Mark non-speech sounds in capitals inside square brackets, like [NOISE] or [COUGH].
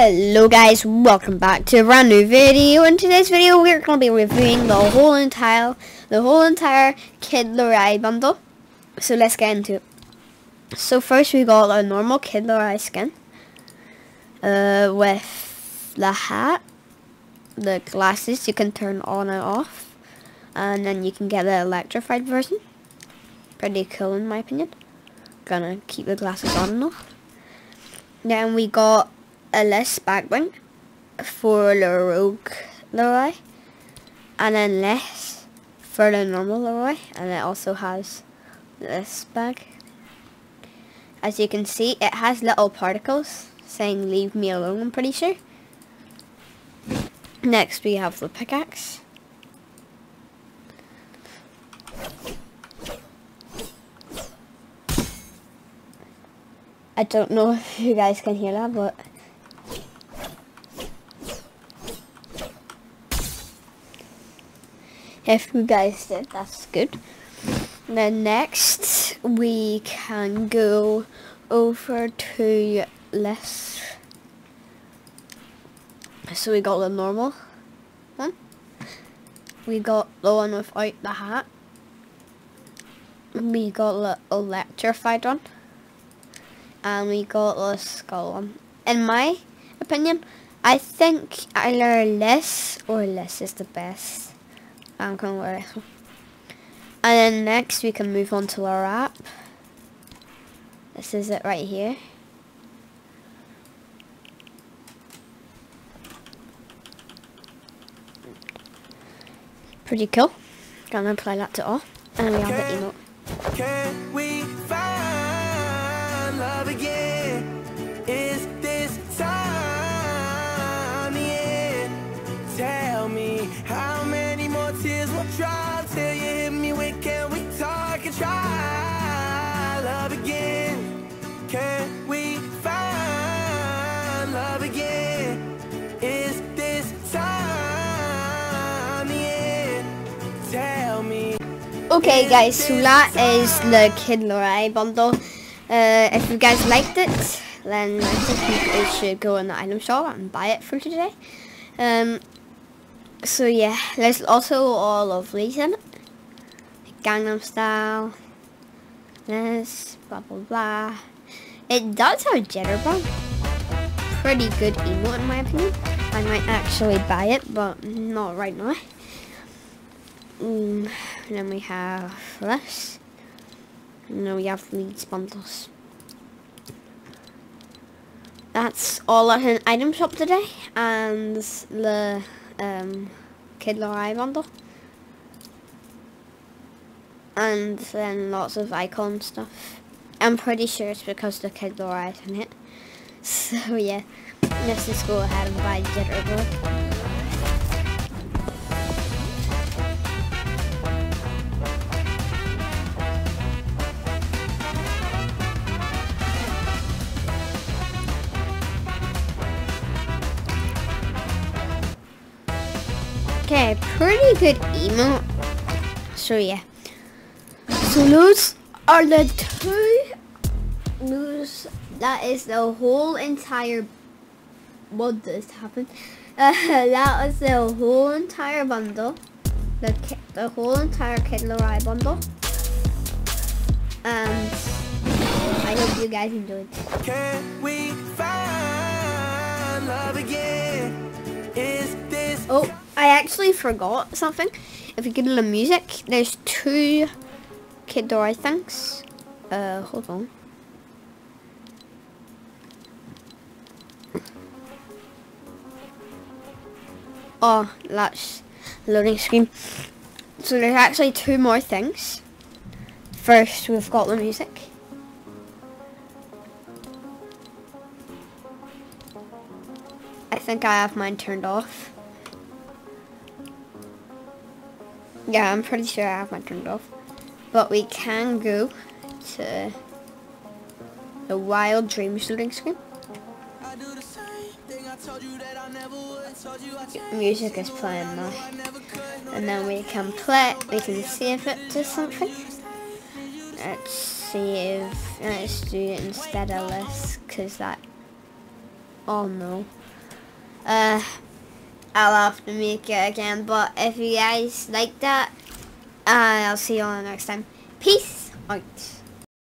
Hello guys, welcome back to a brand new video. In today's video we're going to be reviewing the whole entire the whole entire Kid Laroi bundle. So let's get into it. So first we got our normal Kid Laroi skin. Uh, with the hat, the glasses you can turn on and off. And then you can get the electrified version. Pretty cool in my opinion. Gonna keep the glasses on and off. Then we got a less back bling for the Rogue Laroi and then less for the normal Laroi and it also has this bag. As you can see it has little particles saying leave me alone I'm pretty sure. Next we have the pickaxe. I don't know if you guys can hear that but if you guys did, that's good. Then next, we can go over to less. So we got the normal one. We got the one without the hat. We got the electrified one. And we got the skull one. In my opinion, I think either less or less is the best. I'm going to wear this one. And then next we can move on to our wrap. This is it right here. Pretty cool. Gonna apply that to all. And we have the emote. Till you hit me with can we talk and try love again? Can we find love again? Is this time the end tell me. Okay guys so that is the Kid Laroi bundle. Uh, if you guys liked it then I think you should go in the item shop and buy it for today. Um, so yeah, there's also all of these in it. Gangnam Style. This, blah blah blah. It does have Jitterbug. Pretty good emo in my opinion. I might actually buy it, but not right now. Mm, then we have this. And then we have these bundles. That's all at an item shop today. And the um, Kid Laroi. And then lots of icon stuff. I'm pretty sure it's because the Kid Laroi is in it. [LAUGHS] So yeah, go ahead and buy Jitterbug. Okay, pretty good emo. So yeah. So those are the two news. That is the whole entire. What does happen? Uh, [LAUGHS] that was the whole entire bundle. The the whole entire Kid bundle. And I hope you guys enjoyed. Can we find love again? oh. I actually forgot something. If you get to the music, there's two Kid Laroi things. Uh, hold on. Oh, that's loading screen. So there's actually two more things. First, we've got the music. I think I have mine turned off. Yeah, I'm pretty sure I have my turned off. But we can go to the Wild Dreams loading screen. Music is playing now. And then we can play, we can save it to something. Let's see if, let's do it instead of this, because that Oh no. Uh, I'll have to make it again. But if you guys like that, uh, I'll see you all next time. Peace out.